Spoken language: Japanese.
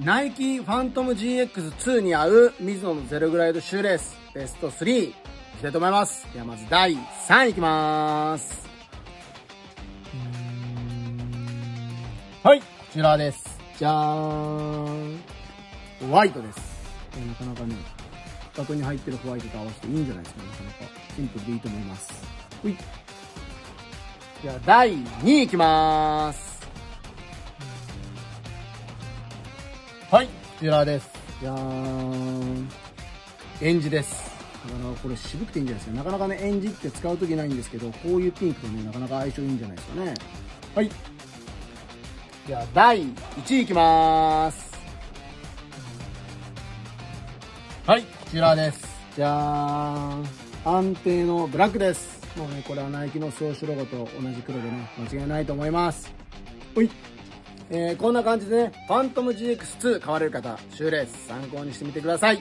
ナイキファントム GX2 に合う水野のゼログライドシューレースベスト3いきたいと思います。ではまず第3位いきます。はい、こちらです。じゃーん。ホワイトです。これなかなかね、額に入ってるホワイトと合わせていいんじゃないですか、なかなか。シンプルでいいと思います。ほい。じゃあ、第2位いきまーす。はい、こちらです。じゃーん。エンジです。だからこれ渋くていいんじゃないですか。なかなかね、エンジって使うときないんですけど、こういうピンクとね、なかなか相性いいんじゃないですかね。はい。じゃあ、第1位いきまーす。はい、こちらです。じゃーん。安定のブラックです。もうね、これはナイキの総主ロゴと同じ黒でね、間違いないと思います。ほい。えー、こんな感じでね、ファントム GX2 買われる方、シューレース参考にしてみてください。